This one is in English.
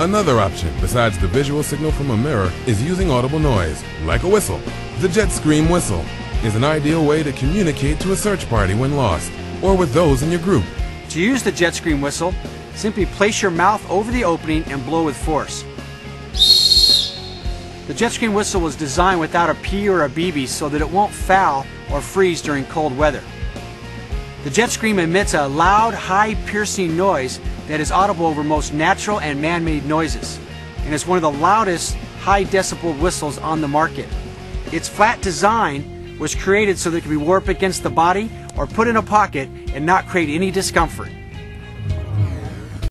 Another option, besides the visual signal from a mirror, is using audible noise, like a whistle. The JetScream whistle is an ideal way to communicate to a search party when lost, or with those in your group. To use the JetScream whistle, simply place your mouth over the opening and blow with force. The JetScream whistle was designed without a pea or a BB so that it won't foul or freeze during cold weather. The JetScream emits a loud, high piercing noise that is audible over most natural and man-made noises, and is one of the loudest high decibel whistles on the market. Its flat design was created so that it could be up against the body or put in a pocket and not create any discomfort.